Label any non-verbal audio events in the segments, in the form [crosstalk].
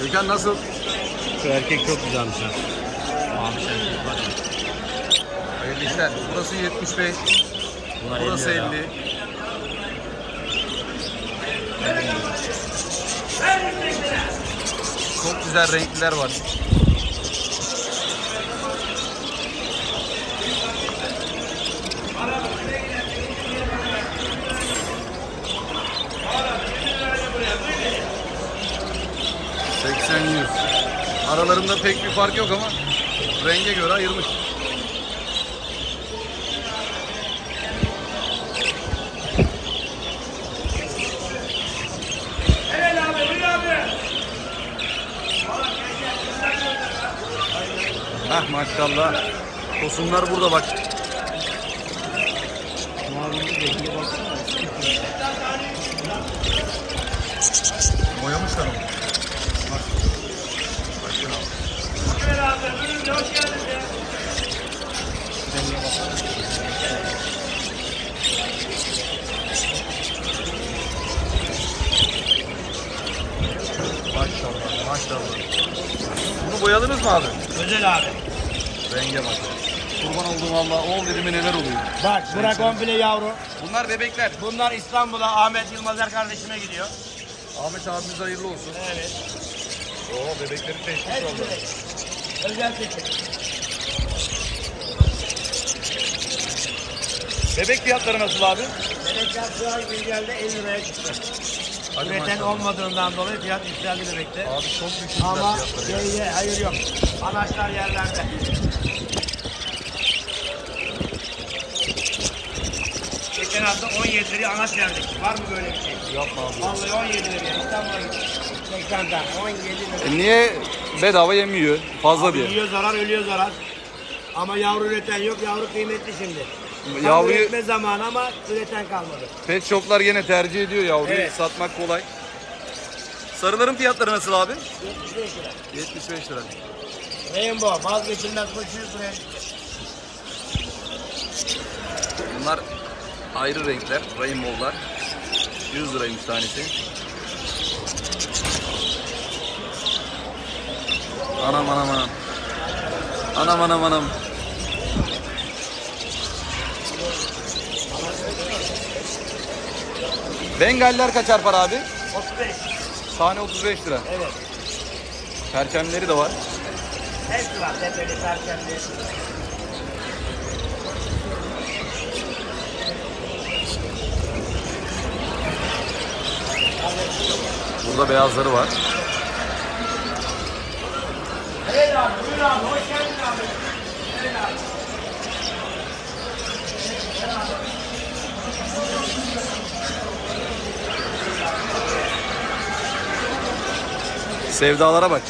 Gökhan nasıl? Şu erkek çok güzelmiş ha. Mavi erkek var. Hayırlı işler. Burası 75. Bunlar Burası 50 50. lira. Çok güzel renkliler var. ...80 100. Aralarında pek bir fark yok ama... ...renge göre ayırmış. Heh maşallah. Tosunlar burada bak. Mavinin rengine baksana. Boyamışlar onu. Bak. Başkan al. Rengine baksana. Maşallah maşallah. Bunu boyadınız mı abi? Özel abi. Renge bak. Allah ol dedime neler oluyor. Bak bırak komple yavru. Bunlar bebekler. Bunlar İstanbul'a Ahmet Yılmazer kardeşime gidiyor. Ahmet abimize hayırlı olsun. Evet. Oo bebekleri teşvik Hepsi oldu. bebek. Özel seçim. Bebek fiyatları nasıl abi? Bebekler şu an güncelde 50 liraya çıktı. Hadi Üreten maşallah. olmadığından dolayı fiyat yükseldi bebekte. Abi çok yüksekler Ama fiyatları şeyde hayır yok. Anaçlar yerlerde. Geçen hafta 17 liraya anaç verdik. Var mı böyle bir şey? Yapma abi. Vallahi 17 liraya. İstanbul'a gittik. 80 tane. 17 liraya. E niye bedava yemiyor? Fazla diye. yiyor zarar, ölüyor zarar. Ama yavru üreten yok. Yavru kıymetli şimdi. Tam Yavruyu üretme zamanı ama üreten kalmadı. pet shoplar gene tercih ediyor yavruyu. Evet. Satmak kolay. Sarıların fiyatları nasıl abi? 75 lira. 75 lira. Rainbow vazgeçilmez bu 100 liraya çıktı. Bunlar ayrı renkler, rainbow'lar. 100 liraymış tanesi. Anam anam anam. Anam anam anam. Bengaller kaçar para abi? 35. Tane 35 lira. Evet. Perçemleri de var. Hepsi var. Tepeli, perçemli. Burada beyazları var. Evet abi, buyur abi. Hoş geldin abi. Evet abi. Sevdalara bak.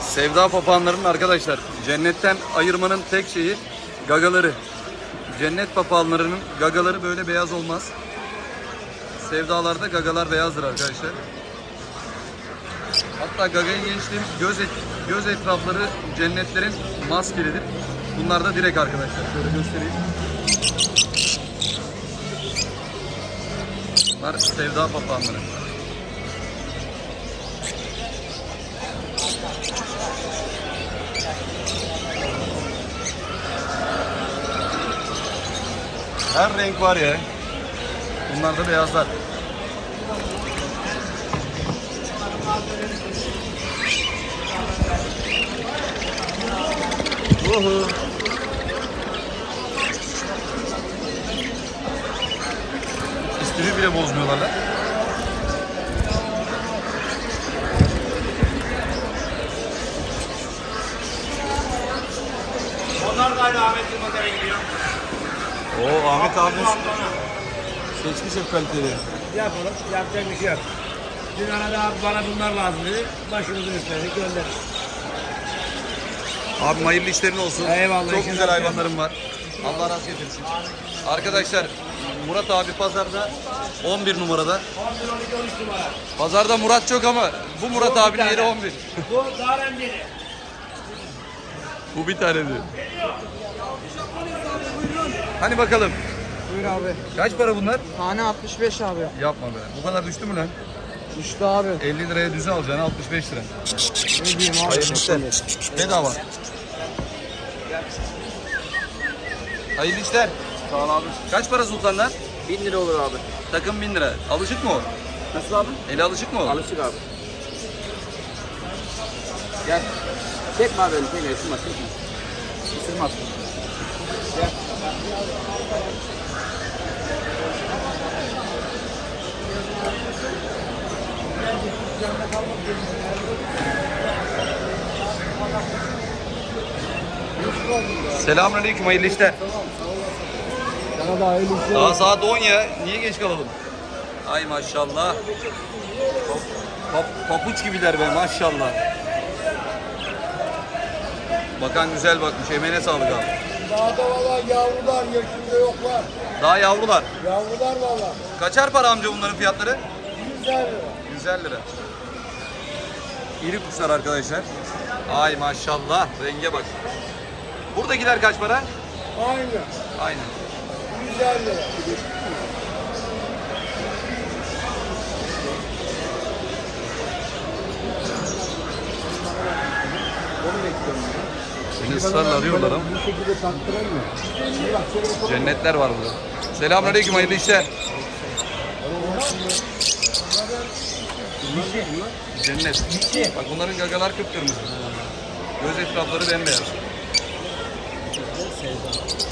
Sevda papağanlarının arkadaşlar cennetten ayırmanın tek şeyi gagaları. Cennet papağanlarının gagaları böyle beyaz olmaz. Sevdalarda gagalar beyazdır arkadaşlar. Hatta gagayı geçtiğim göz, et, göz etrafları cennetlerin maskelidir. Bunlar da direkt arkadaşlar. Şöyle göstereyim. Bunlar sevda papağanları. Her renk var ya. Bunlar da beyazlar. Uhu. İstiri bile bozmuyorlar lan. Onlar da aynı Ahmet Yılmaz'a gidiyor. Oo Ahmet abimiz Seçmiş hep kaliteli. Yapalım. Yapacak bir şey yok. Dün arada abi bana bunlar lazım dedi. Başımızın üstüne gönderdik. Abim hayırlı işlerin olsun. Eyvallah, Çok güzel hayvanlarım var. Allah razı getirsin. Arkadaşlar Murat abi pazarda 11 numarada. 11, 12, 13 numara. Pazarda Murat çok ama bu Murat abinin yeri tane. 11. Bu daha önemli. Bu bir tane diyor. Hani bakalım. Buyur abi. Kaç para bunlar? Tane 65 abi. Yapma be. Bu kadar düştü mü lan? Düştü abi. 50 liraya düze alacaksın 65 lira. Ne diyeyim abi? Hayırlı işler. Bedava. Hayırlı işler. Sağ ol abi. Kaç para sultanlar? 1000 lira olur abi. Takım 1000 lira. Alışık mı o? Nasıl abi? Eli alışık mı o? Alışık abi. Gel. Çekme abi ısırmaz. çekme. Isırmaz. Gel. Selamünaleyküm hayırlı işler. Sana da hayırlı işler. Daha saat 10 ya. Niye geç kalalım? Ay maşallah. Pap- pap- papuç gibiler be maşallah. Bakan güzel bakmış. Emeğine sağlık abi. Dağda valla yavrular yaşında yoklar. Daha yavrular. Yavrular valla. Kaçar para amca bunların fiyatları? 100 lira. 150 lira. İri kuşlar arkadaşlar. Ay maşallah. Renge bak. Buradakiler kaç para? Aynı. Aynen. 150 lira. Seni ısrarla arıyorlar ama. Cennetler var burada. Selamünaleyküm hayırlı işler. Cennet. Bak bunların gagalar kıpkırmızı. Göz etrafları bembeyaz.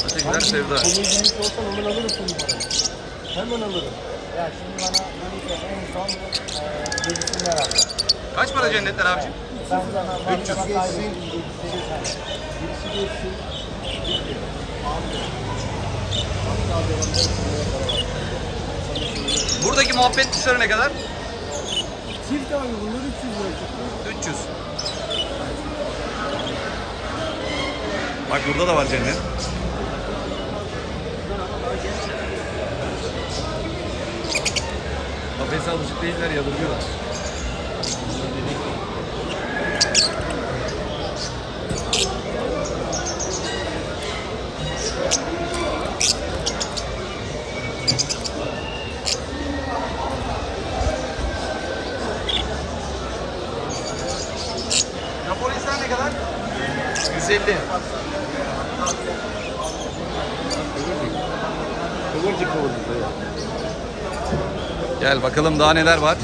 Ötekiler sevda. Bunun genç olsan hemen alırım bunu bana. Hemen alırım. Ya şimdi bana bunu en son e, yedisini herhalde. Kaç para cennetler abicim? Ben sana 300 geçsin. Birisi geçsin. Buradaki muhabbet kuşları ne kadar? Çift abi bunlar 300 lira çıktı. 300. Bak burada da var cennet. Kafese alışık değiller yadırgıyorlar. Japonesler ne kadar? 150. Gel bakalım daha neler var.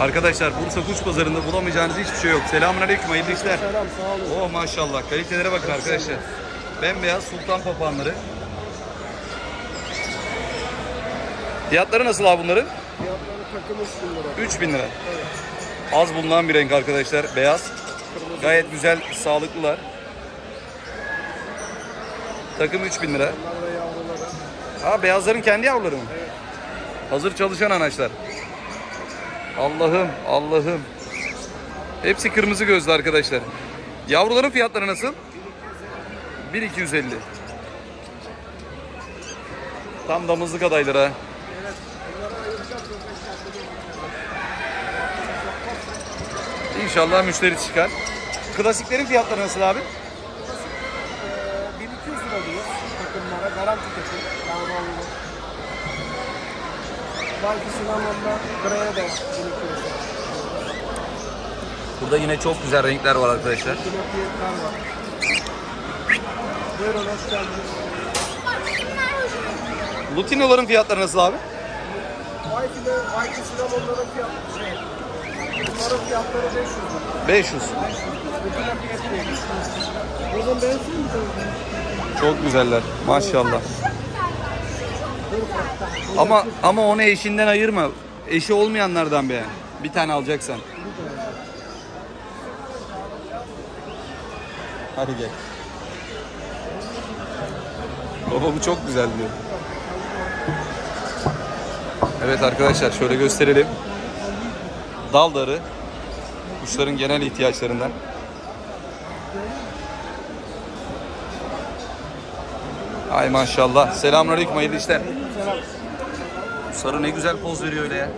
Arkadaşlar Bursa Kuş Pazarı'nda bulamayacağınız hiçbir şey yok. Selamünaleyküm hayırlı işler. Selam sağ olun. Oh maşallah kalitelere bakın arkadaşlar. Bembeyaz sultan papağanları. Fiyatları nasıl abi bunların? Fiyatları takım 3 lira. 3000 lira. Az bulunan bir renk arkadaşlar. Beyaz. Gayet güzel, sağlıklılar. Takım 3000 lira. Ha beyazların kendi yavruları mı? Hazır çalışan anaçlar. Allah'ım, Allah'ım. Hepsi kırmızı gözlü arkadaşlar. Yavruların fiyatları nasıl? 1250. Tam damızlık adayları ha. İnşallah müşteri çıkar. Klasiklerin fiyatları nasıl abi? Belki Sinamon'da Graya da 1200 lira. Burada yine çok güzel renkler var arkadaşlar. Kinopiyetler var. Buyurun hoş geldiniz. Lutinoların fiyatları nasıl abi? Wi-Fi'de, Wi-Fi Sinamon'ların fiyatları şey. Bunların fiyatları 500 lira. 500. Bu kinopiyet değil. Buradan beğensin mi? Çok güzeller. Maşallah. Ama ama onu eşinden ayırma. Eşi olmayanlardan beğen. Bir tane alacaksan. Hadi gel. Baba bu çok güzel diyor. Evet arkadaşlar şöyle gösterelim. Dal darı kuşların genel ihtiyaçlarından. Ay maşallah. Selamünaleyküm hayırlı işler. Sarı ne güzel poz veriyor öyle ya.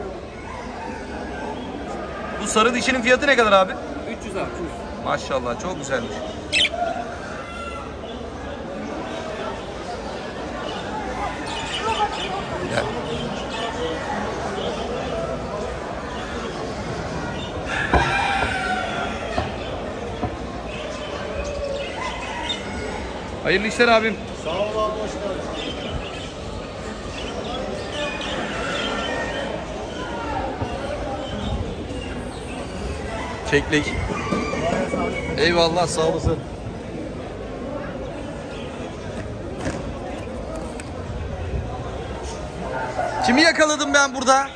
Bu sarı dişinin fiyatı ne kadar abi? 300 abi. Maşallah çok güzelmiş. Hayırlı işler abim. Sağ ol abi hoş geldin. Çeklik. Eyvallah sağ olasın. Kimi yakaladım ben burada?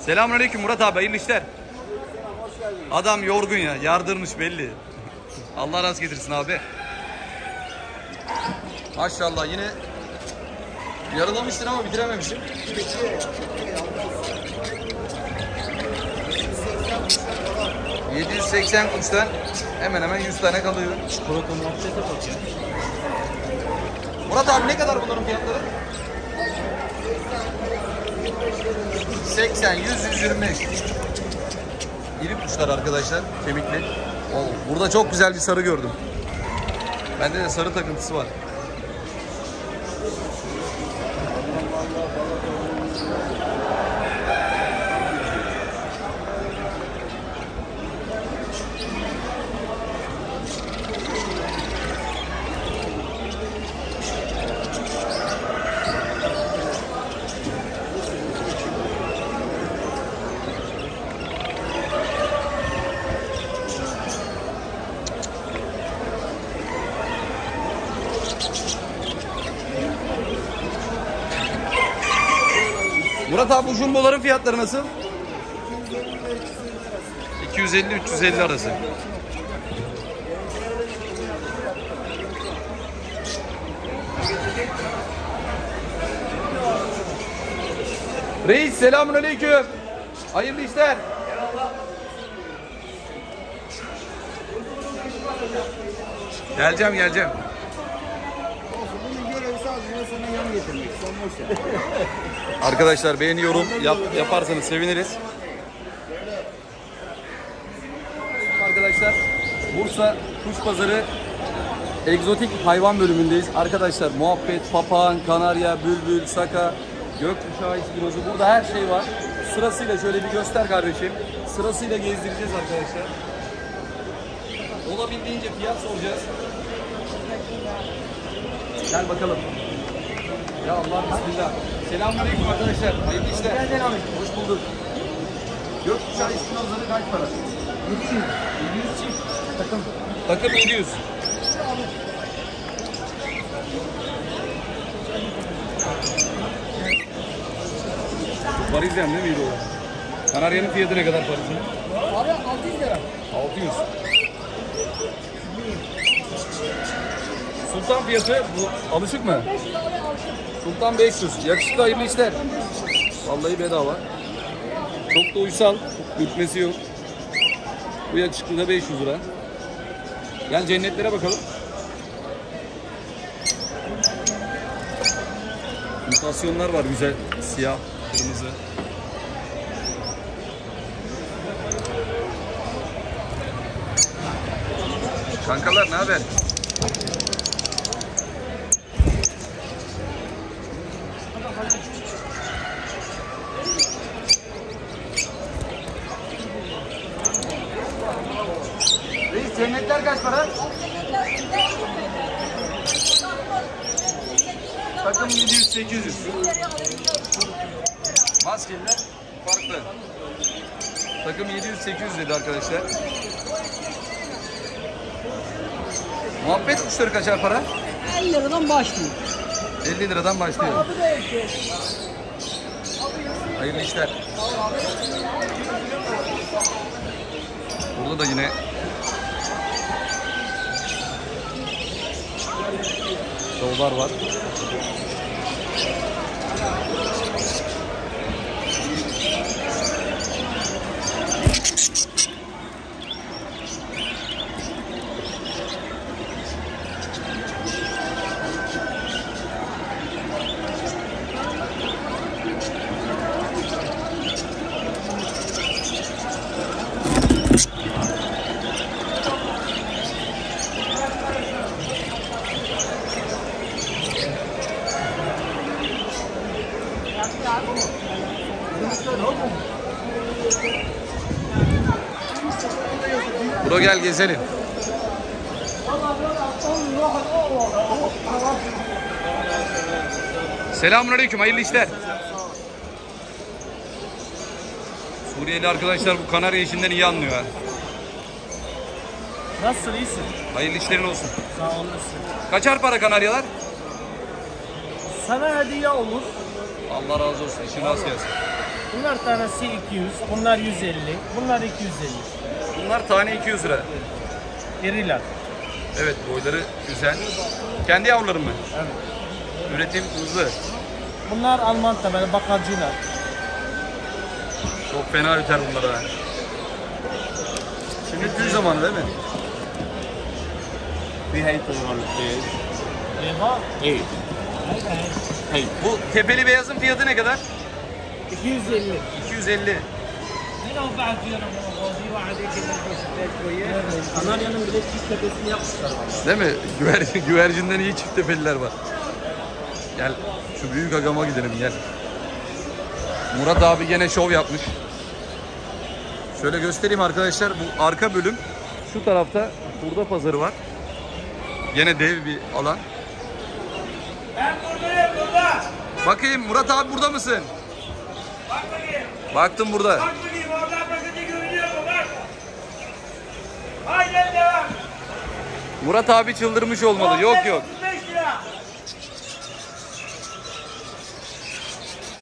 Selamünaleyküm Murat abi hayırlı işler. Adam yorgun ya yardırmış belli. Allah rast getirsin abi. Maşallah yine yarılamışsın ama bitirememişim. 780 kuştan hemen hemen 100 tane kalıyor. Çikolata muhabbete bak ya. Murat abi ne kadar bunların fiyatları? 80, 100, 125. İri kuşlar arkadaşlar, kemikli. Oo, burada çok güzel bir sarı gördüm. Bende de sarı takıntısı var. Murat abi bu jumboların fiyatları nasıl? 250-350 arası. Reis selamun aleyküm. Hayırlı işler. Geleceğim geleceğim. Arkadaşlar beğeni yorum yap, yaparsanız seviniriz. Arkadaşlar Bursa Kuş Pazarı egzotik hayvan bölümündeyiz. Arkadaşlar muhabbet, papağan, kanarya, bülbül, saka, gökkuşağı istirozu burada her şey var. Sırasıyla şöyle bir göster kardeşim. Sırasıyla gezdireceğiz arkadaşlar. Olabildiğince fiyat soracağız. Gel bakalım. Ya Allah bismillah. Selamünaleyküm arkadaşlar. Hayırlı işler. Geldin abi. Hoş bulduk. Gökkuşağı istinozları kaç para? 700. 700 çift. Takım. Takım 700. Parizyen değil miydi o? Kanarya'nın fiyatı ne kadar Paris'in? Abi 600 lira. 600. Sultan fiyatı bu alışık mı? Sultan 500. Yakışıklı hayırlı işler. Vallahi bedava. Çok da uysal. Ürkmesi yok. Bu yakışıklı da 500 lira. Gel cennetlere bakalım. Mutasyonlar var güzel. Siyah, kırmızı. Kankalar ne haber? Reis cennetler kaç para? Takım 700-800. Maskeliler farklı. Takım 700-800 dedi arkadaşlar. Muhabbet kuşları kaçar para? 50 liradan başlıyor. 50 liradan başlıyor. Hayırlı işler. Burada da yine şovlar var. güzelim. Selamun Aleyküm, hayırlı işler. Suriyeli arkadaşlar bu Kanarya işinden iyi anlıyor ha. Nasılsın, iyisin? Hayırlı işlerin olsun. Sağ olasın. Kaçar para Kanaryalar? Sana hediye olur. Allah razı olsun, işin rast gelsin. Bunlar tanesi 200, bunlar 150, bunlar 250 bunlar tane 200 lira. İriler. Evet boyları güzel. Kendi yavruları mı? Evet. Üretim hızlı. Bunlar Alman temeli bakarcılar. Çok fena üter bunlara. Şimdi tüy zamanı değil mi? Bir heyet zamanı. Eyvah. Hayır. Bu tepeli beyazın fiyatı ne kadar? 250. 250. Ne kadar fiyatı? Kanarya'nın bile çift tepesini yapmışlar. Değil mi? Güvercin, [laughs] güvercinden iyi çift tepeliler var. Gel şu büyük agama gidelim gel. Murat abi gene şov yapmış. Şöyle göstereyim arkadaşlar. Bu arka bölüm şu tarafta burada pazarı var. Gene dev bir alan. Ben buradayım burada. Bakayım Murat abi burada mısın? Bak bakayım. Baktım burada. Bak Murat abi çıldırmış olmalı. Yok yok.